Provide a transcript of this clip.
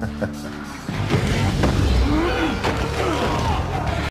ハハハ。